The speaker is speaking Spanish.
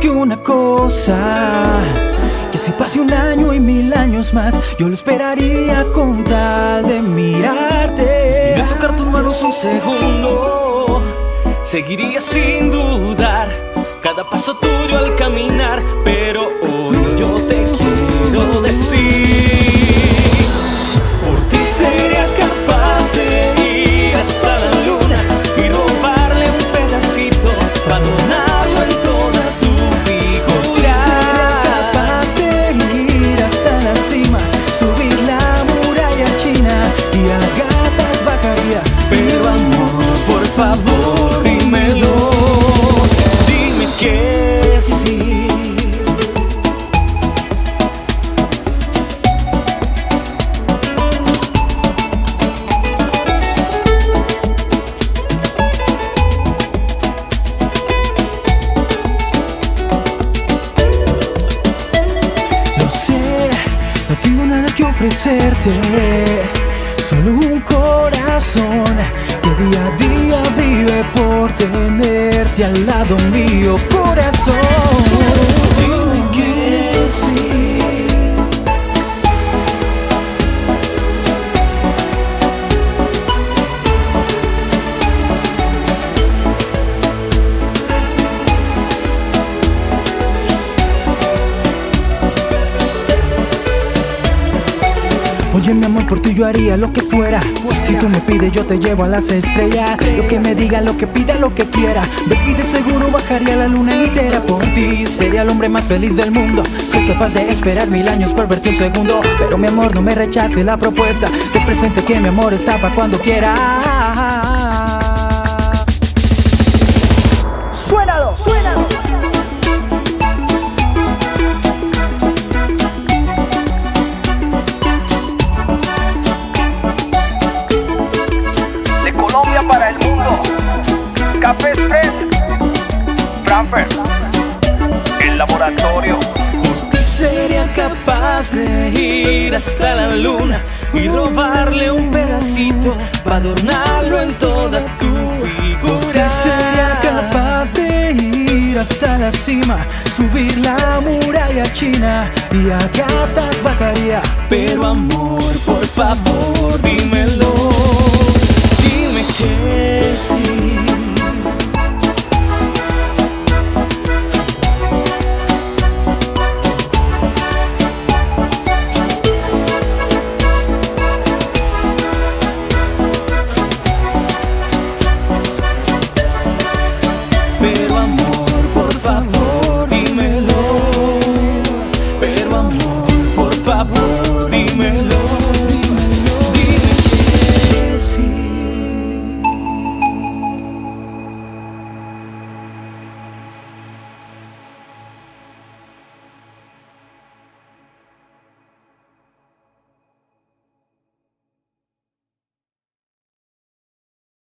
que una cosa. Que si pase un año y mil años más Yo lo esperaría con tal de mirarte. Y tocar tus manos un segundo Seguiría sin dudar. Cada paso tuyo al caminar favor, dímelo. Dime que sí. Lo sé, no tengo nada que ofrecerte. Solo un corazón que día a día vive por tenerte al lado mío Corazón Oye mi amor, por ti yo haría lo que fuera. Si tú me pides yo te llevo a las estrellas. Lo que me diga, lo que pida, lo que quiera. Baby de seguro bajaría la luna entera por ti. Sería el hombre más feliz del mundo. Soy capaz de esperar mil años por verte un segundo. Pero mi amor no me rechace la propuesta. Te presento que mi amor está para cuando quieras. Suénalo, suénalo Colombia para el mundo. Café Express, Franfer, el laboratorio. Sería capaz de ir hasta la luna Y robarle un pedacito Para adornarlo en toda tu figura sería capaz de ir hasta la cima, subir la muralla china y a gatas bajaría. Pero amor, por favor, Dime dímelo